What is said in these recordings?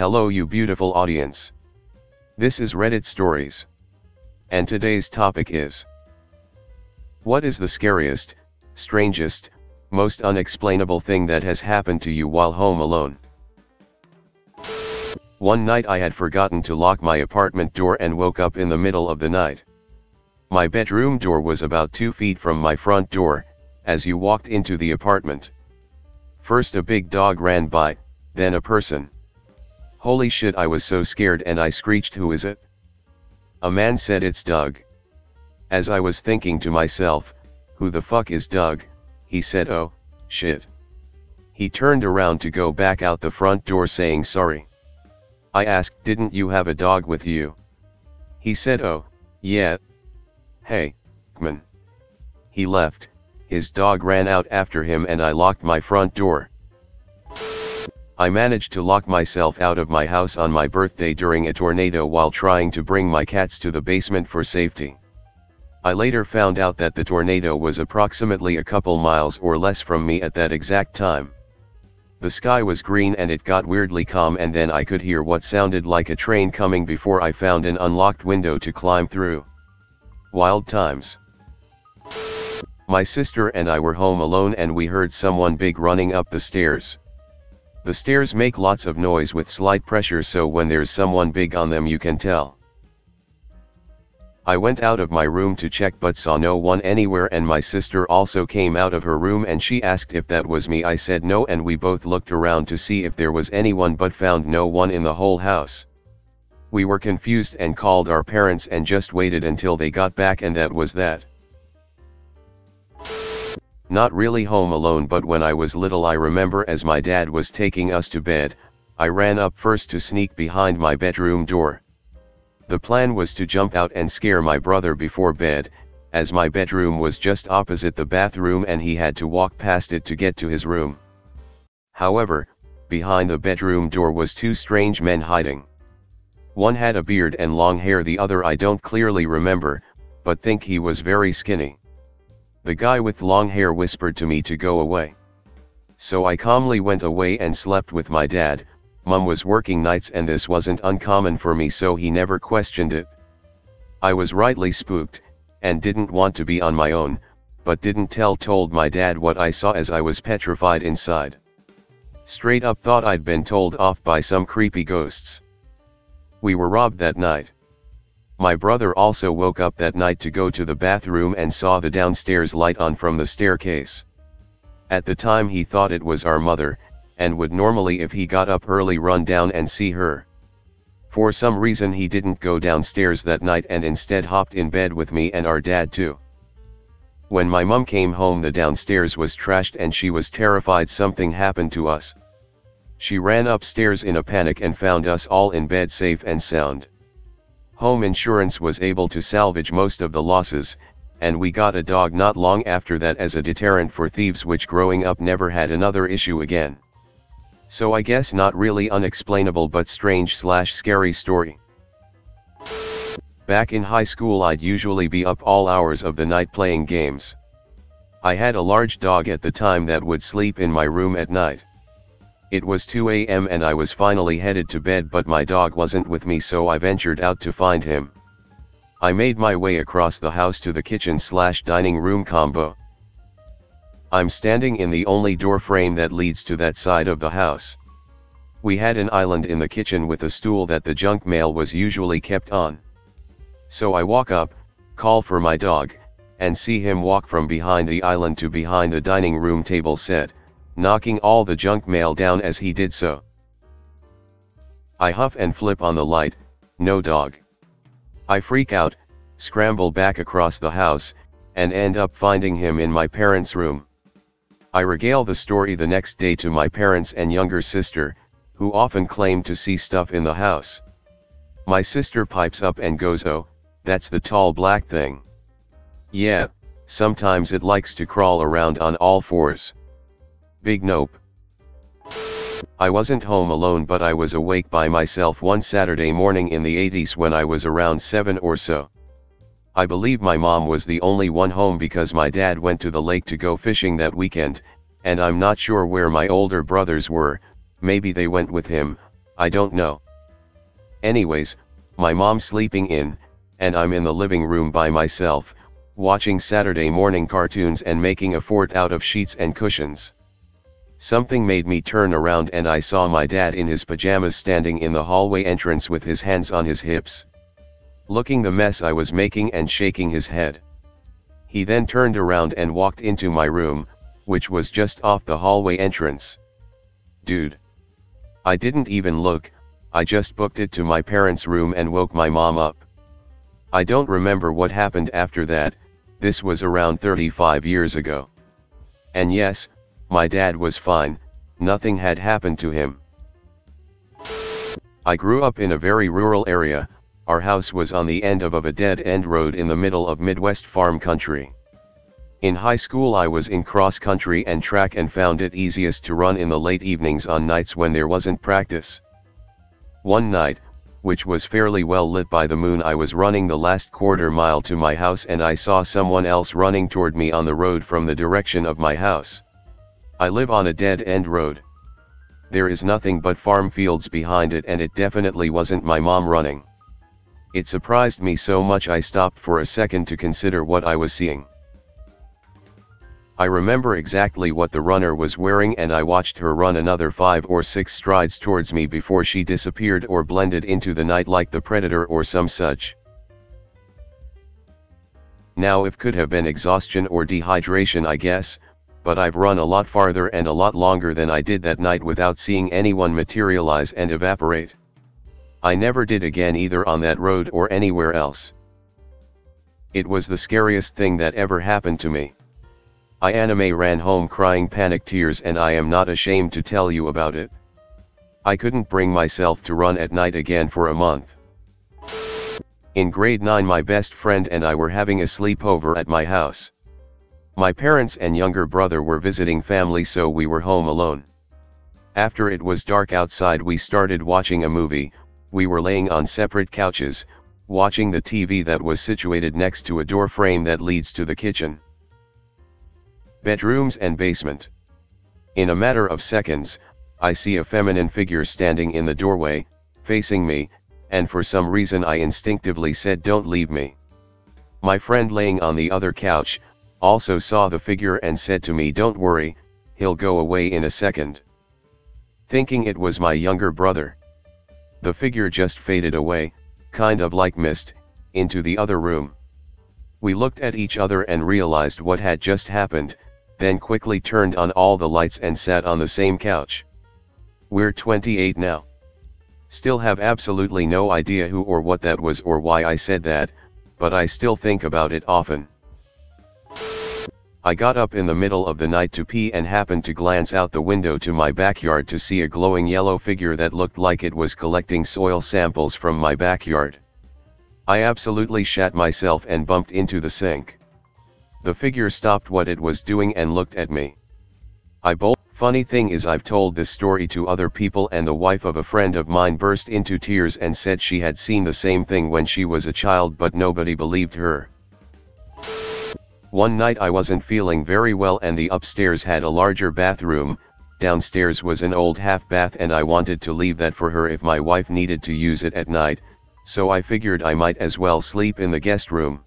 Hello you beautiful audience. This is Reddit Stories. And today's topic is What is the scariest, strangest, most unexplainable thing that has happened to you while home alone? One night I had forgotten to lock my apartment door and woke up in the middle of the night. My bedroom door was about 2 feet from my front door, as you walked into the apartment. First a big dog ran by, then a person. Holy shit I was so scared and I screeched who is it? A man said it's Doug. As I was thinking to myself, who the fuck is Doug, he said oh, shit. He turned around to go back out the front door saying sorry. I asked didn't you have a dog with you? He said oh, yeah. Hey, man. He left, his dog ran out after him and I locked my front door. I managed to lock myself out of my house on my birthday during a tornado while trying to bring my cats to the basement for safety. I later found out that the tornado was approximately a couple miles or less from me at that exact time. The sky was green and it got weirdly calm and then I could hear what sounded like a train coming before I found an unlocked window to climb through. Wild times. My sister and I were home alone and we heard someone big running up the stairs. The stairs make lots of noise with slight pressure so when there's someone big on them you can tell. I went out of my room to check but saw no one anywhere and my sister also came out of her room and she asked if that was me I said no and we both looked around to see if there was anyone but found no one in the whole house. We were confused and called our parents and just waited until they got back and that was that. Not really home alone but when I was little I remember as my dad was taking us to bed, I ran up first to sneak behind my bedroom door. The plan was to jump out and scare my brother before bed, as my bedroom was just opposite the bathroom and he had to walk past it to get to his room. However, behind the bedroom door was two strange men hiding. One had a beard and long hair the other I don't clearly remember, but think he was very skinny. The guy with long hair whispered to me to go away. So I calmly went away and slept with my dad, Mum was working nights and this wasn't uncommon for me so he never questioned it. I was rightly spooked, and didn't want to be on my own, but didn't tell told my dad what I saw as I was petrified inside. Straight up thought I'd been told off by some creepy ghosts. We were robbed that night. My brother also woke up that night to go to the bathroom and saw the downstairs light on from the staircase. At the time he thought it was our mother, and would normally if he got up early run down and see her. For some reason he didn't go downstairs that night and instead hopped in bed with me and our dad too. When my mum came home the downstairs was trashed and she was terrified something happened to us. She ran upstairs in a panic and found us all in bed safe and sound. Home insurance was able to salvage most of the losses, and we got a dog not long after that as a deterrent for thieves which growing up never had another issue again. So I guess not really unexplainable but strange slash scary story. Back in high school I'd usually be up all hours of the night playing games. I had a large dog at the time that would sleep in my room at night. It was 2 am and I was finally headed to bed but my dog wasn't with me so I ventured out to find him. I made my way across the house to the kitchen slash dining room combo. I'm standing in the only door frame that leads to that side of the house. We had an island in the kitchen with a stool that the junk mail was usually kept on. So I walk up, call for my dog, and see him walk from behind the island to behind the dining room table set, knocking all the junk mail down as he did so. I huff and flip on the light, no dog. I freak out, scramble back across the house, and end up finding him in my parents' room. I regale the story the next day to my parents and younger sister, who often claim to see stuff in the house. My sister pipes up and goes oh, that's the tall black thing. Yeah, sometimes it likes to crawl around on all fours. Big nope. I wasn't home alone but I was awake by myself one Saturday morning in the 80s when I was around 7 or so. I believe my mom was the only one home because my dad went to the lake to go fishing that weekend, and I'm not sure where my older brothers were, maybe they went with him, I don't know. Anyways, my mom's sleeping in, and I'm in the living room by myself, watching Saturday morning cartoons and making a fort out of sheets and cushions. Something made me turn around and I saw my dad in his pajamas standing in the hallway entrance with his hands on his hips. Looking the mess I was making and shaking his head. He then turned around and walked into my room, which was just off the hallway entrance. Dude. I didn't even look, I just booked it to my parents' room and woke my mom up. I don't remember what happened after that, this was around 35 years ago. And yes, my dad was fine, nothing had happened to him. I grew up in a very rural area, our house was on the end of, of a dead-end road in the middle of Midwest farm country. In high school I was in cross country and track and found it easiest to run in the late evenings on nights when there wasn't practice. One night, which was fairly well lit by the moon I was running the last quarter mile to my house and I saw someone else running toward me on the road from the direction of my house. I live on a dead-end road. There is nothing but farm fields behind it and it definitely wasn't my mom running. It surprised me so much I stopped for a second to consider what I was seeing. I remember exactly what the runner was wearing and I watched her run another five or six strides towards me before she disappeared or blended into the night like the predator or some such. Now if could have been exhaustion or dehydration I guess, but I've run a lot farther and a lot longer than I did that night without seeing anyone materialize and evaporate. I never did again either on that road or anywhere else. It was the scariest thing that ever happened to me. I anime ran home crying panic tears and I am not ashamed to tell you about it. I couldn't bring myself to run at night again for a month. In grade 9 my best friend and I were having a sleepover at my house. My parents and younger brother were visiting family so we were home alone. After it was dark outside we started watching a movie, we were laying on separate couches, watching the TV that was situated next to a door frame that leads to the kitchen bedrooms and basement. In a matter of seconds, I see a feminine figure standing in the doorway, facing me, and for some reason I instinctively said don't leave me. My friend laying on the other couch, also saw the figure and said to me don't worry, he'll go away in a second. Thinking it was my younger brother. The figure just faded away, kind of like mist, into the other room. We looked at each other and realized what had just happened, then quickly turned on all the lights and sat on the same couch. We're 28 now. Still have absolutely no idea who or what that was or why I said that, but I still think about it often. I got up in the middle of the night to pee and happened to glance out the window to my backyard to see a glowing yellow figure that looked like it was collecting soil samples from my backyard. I absolutely shat myself and bumped into the sink. The figure stopped what it was doing and looked at me. I bolt. Funny thing is I've told this story to other people and the wife of a friend of mine burst into tears and said she had seen the same thing when she was a child but nobody believed her. One night I wasn't feeling very well and the upstairs had a larger bathroom, downstairs was an old half bath and I wanted to leave that for her if my wife needed to use it at night, so I figured I might as well sleep in the guest room.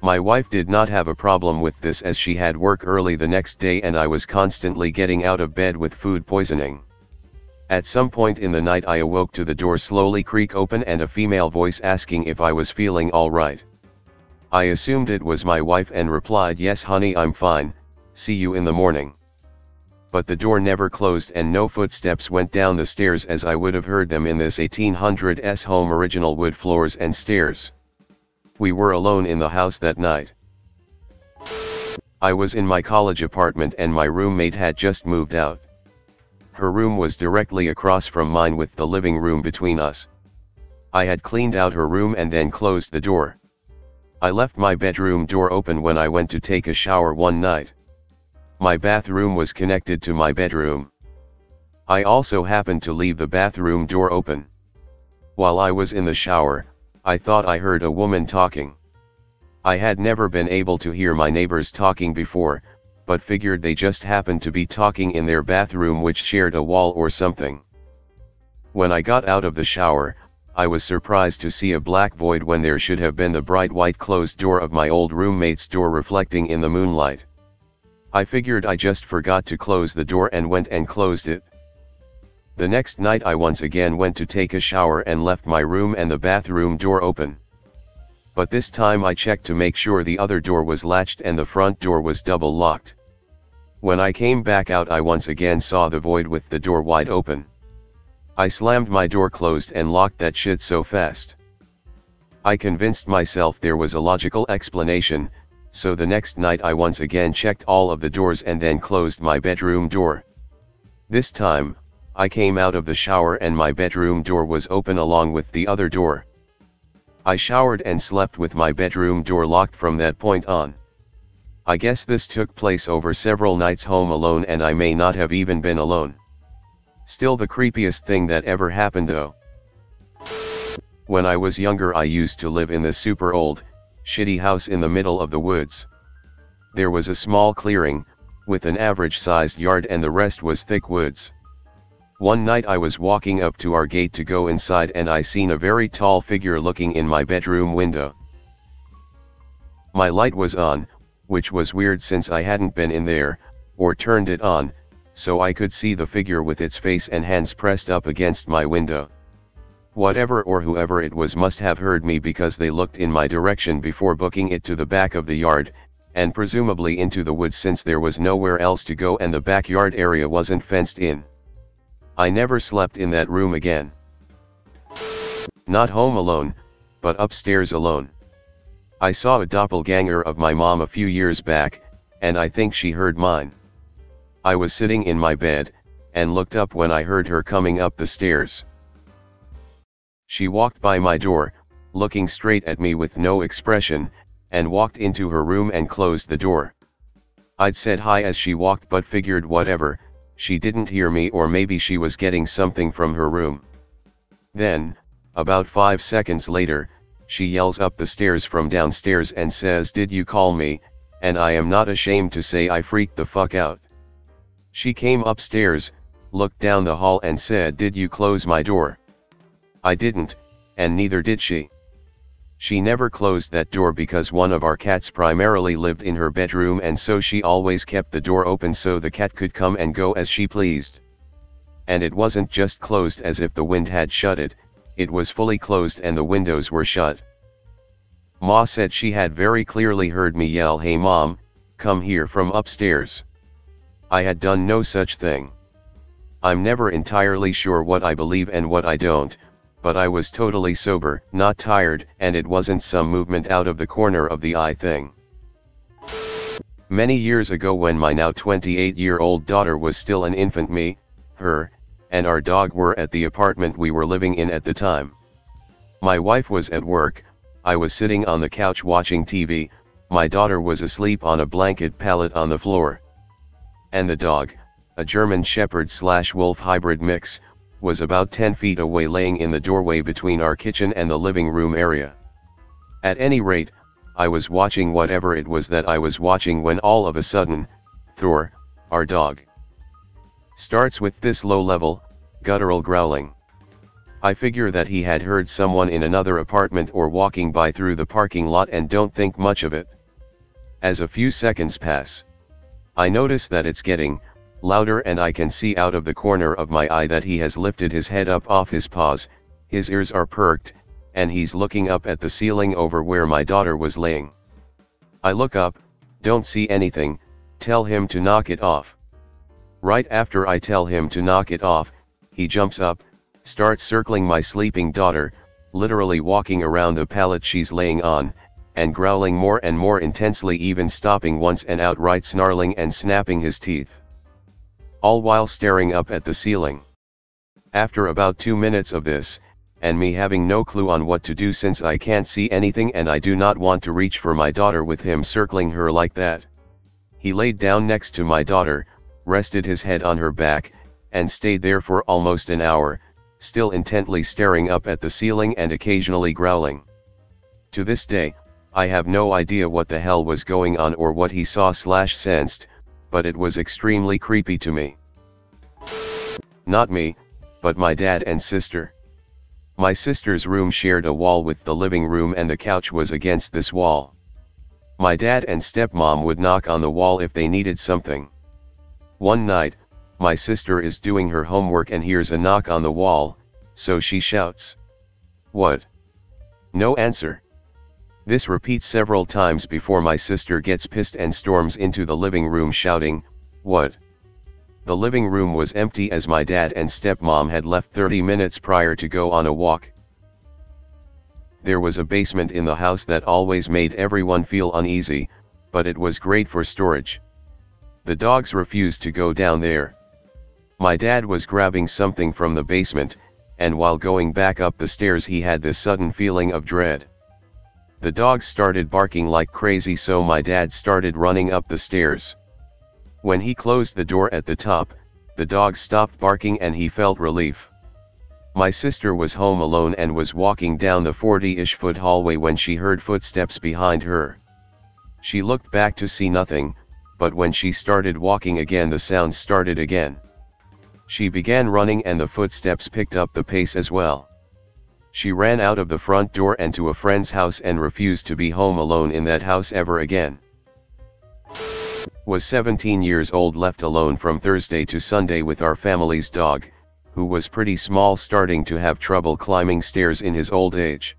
My wife did not have a problem with this as she had work early the next day and I was constantly getting out of bed with food poisoning. At some point in the night I awoke to the door slowly creak open and a female voice asking if I was feeling alright. I assumed it was my wife and replied yes honey I'm fine, see you in the morning. But the door never closed and no footsteps went down the stairs as I would have heard them in this 1800s home original wood floors and stairs. We were alone in the house that night. I was in my college apartment and my roommate had just moved out. Her room was directly across from mine with the living room between us. I had cleaned out her room and then closed the door. I left my bedroom door open when I went to take a shower one night. My bathroom was connected to my bedroom. I also happened to leave the bathroom door open. While I was in the shower, I thought I heard a woman talking. I had never been able to hear my neighbors talking before, but figured they just happened to be talking in their bathroom which shared a wall or something. When I got out of the shower, I was surprised to see a black void when there should have been the bright white closed door of my old roommate's door reflecting in the moonlight. I figured I just forgot to close the door and went and closed it. The next night I once again went to take a shower and left my room and the bathroom door open. But this time I checked to make sure the other door was latched and the front door was double locked. When I came back out I once again saw the void with the door wide open. I slammed my door closed and locked that shit so fast. I convinced myself there was a logical explanation, so the next night I once again checked all of the doors and then closed my bedroom door. This time, I came out of the shower and my bedroom door was open along with the other door. I showered and slept with my bedroom door locked from that point on. I guess this took place over several nights home alone and I may not have even been alone. Still the creepiest thing that ever happened though. When I was younger I used to live in this super old, shitty house in the middle of the woods. There was a small clearing, with an average sized yard and the rest was thick woods. One night I was walking up to our gate to go inside and I seen a very tall figure looking in my bedroom window. My light was on, which was weird since I hadn't been in there, or turned it on, so I could see the figure with its face and hands pressed up against my window. Whatever or whoever it was must have heard me because they looked in my direction before booking it to the back of the yard, and presumably into the woods since there was nowhere else to go and the backyard area wasn't fenced in. I never slept in that room again. Not home alone, but upstairs alone. I saw a doppelganger of my mom a few years back, and I think she heard mine. I was sitting in my bed, and looked up when I heard her coming up the stairs. She walked by my door, looking straight at me with no expression, and walked into her room and closed the door. I'd said hi as she walked but figured whatever, she didn't hear me or maybe she was getting something from her room. Then, about five seconds later, she yells up the stairs from downstairs and says did you call me, and I am not ashamed to say I freaked the fuck out. She came upstairs, looked down the hall and said did you close my door? I didn't, and neither did she. She never closed that door because one of our cats primarily lived in her bedroom and so she always kept the door open so the cat could come and go as she pleased. And it wasn't just closed as if the wind had shut it, it was fully closed and the windows were shut. Ma said she had very clearly heard me yell hey mom, come here from upstairs. I had done no such thing. I'm never entirely sure what I believe and what I don't, but I was totally sober, not tired, and it wasn't some movement out of the corner of the eye thing. Many years ago when my now 28-year-old daughter was still an infant me, her, and our dog were at the apartment we were living in at the time. My wife was at work, I was sitting on the couch watching TV, my daughter was asleep on a blanket pallet on the floor. And the dog, a German Shepherd slash Wolf hybrid mix, was about 10 feet away laying in the doorway between our kitchen and the living room area. At any rate, I was watching whatever it was that I was watching when all of a sudden, Thor, our dog, starts with this low-level, guttural growling. I figure that he had heard someone in another apartment or walking by through the parking lot and don't think much of it. As a few seconds pass, I notice that it's getting, louder and I can see out of the corner of my eye that he has lifted his head up off his paws, his ears are perked, and he's looking up at the ceiling over where my daughter was laying. I look up, don't see anything, tell him to knock it off. Right after I tell him to knock it off, he jumps up, starts circling my sleeping daughter, literally walking around the pallet she's laying on, and growling more and more intensely even stopping once and outright snarling and snapping his teeth all while staring up at the ceiling. After about two minutes of this, and me having no clue on what to do since I can't see anything and I do not want to reach for my daughter with him circling her like that. He laid down next to my daughter, rested his head on her back, and stayed there for almost an hour, still intently staring up at the ceiling and occasionally growling. To this day, I have no idea what the hell was going on or what he saw slash sensed, but it was extremely creepy to me. Not me, but my dad and sister. My sister's room shared a wall with the living room and the couch was against this wall. My dad and stepmom would knock on the wall if they needed something. One night, my sister is doing her homework and hears a knock on the wall, so she shouts. What? No answer. This repeats several times before my sister gets pissed and storms into the living room shouting, What? The living room was empty as my dad and stepmom had left 30 minutes prior to go on a walk. There was a basement in the house that always made everyone feel uneasy, but it was great for storage. The dogs refused to go down there. My dad was grabbing something from the basement, and while going back up the stairs he had this sudden feeling of dread. The dogs started barking like crazy so my dad started running up the stairs. When he closed the door at the top, the dogs stopped barking and he felt relief. My sister was home alone and was walking down the 40-ish foot hallway when she heard footsteps behind her. She looked back to see nothing, but when she started walking again the sounds started again. She began running and the footsteps picked up the pace as well. She ran out of the front door and to a friend's house and refused to be home alone in that house ever again. Was 17 years old left alone from Thursday to Sunday with our family's dog, who was pretty small starting to have trouble climbing stairs in his old age.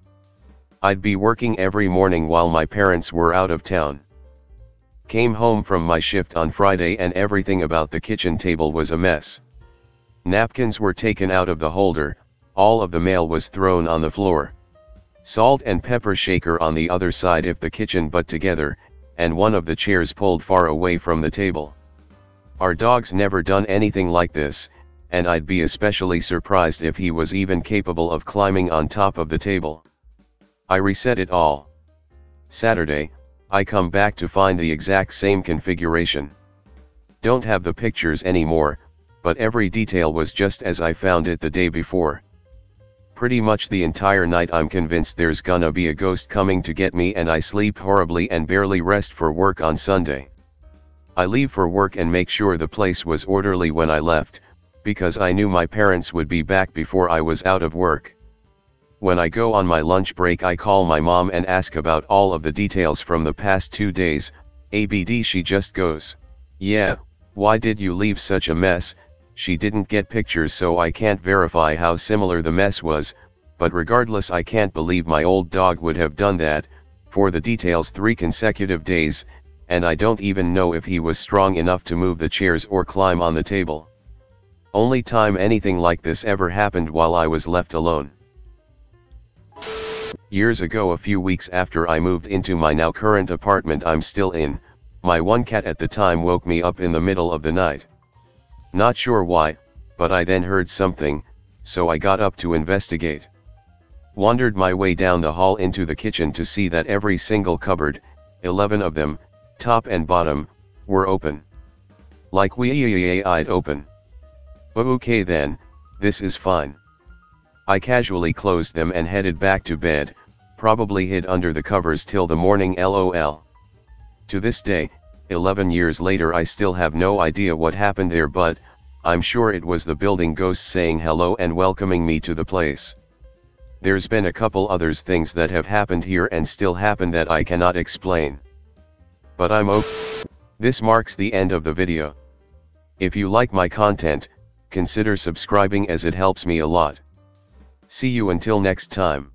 I'd be working every morning while my parents were out of town. Came home from my shift on Friday and everything about the kitchen table was a mess. Napkins were taken out of the holder, all of the mail was thrown on the floor. Salt and pepper shaker on the other side if the kitchen but together, and one of the chairs pulled far away from the table. Our dog's never done anything like this, and I'd be especially surprised if he was even capable of climbing on top of the table. I reset it all. Saturday, I come back to find the exact same configuration. Don't have the pictures anymore, but every detail was just as I found it the day before. Pretty much the entire night I'm convinced there's gonna be a ghost coming to get me and I sleep horribly and barely rest for work on Sunday. I leave for work and make sure the place was orderly when I left, because I knew my parents would be back before I was out of work. When I go on my lunch break I call my mom and ask about all of the details from the past two days, ABD she just goes, yeah, why did you leave such a mess, she didn't get pictures so I can't verify how similar the mess was, but regardless I can't believe my old dog would have done that, for the details three consecutive days, and I don't even know if he was strong enough to move the chairs or climb on the table. Only time anything like this ever happened while I was left alone. Years ago a few weeks after I moved into my now current apartment I'm still in, my one cat at the time woke me up in the middle of the night. Not sure why, but I then heard something, so I got up to investigate. Wandered my way down the hall into the kitchen to see that every single cupboard, 11 of them, top and bottom, were open. Like we I'd open. But okay then, this is fine. I casually closed them and headed back to bed, probably hid under the covers till the morning lol. To this day, 11 years later I still have no idea what happened there but, I'm sure it was the building ghost saying hello and welcoming me to the place. There's been a couple others things that have happened here and still happen that I cannot explain. But I'm okay. This marks the end of the video. If you like my content, consider subscribing as it helps me a lot. See you until next time.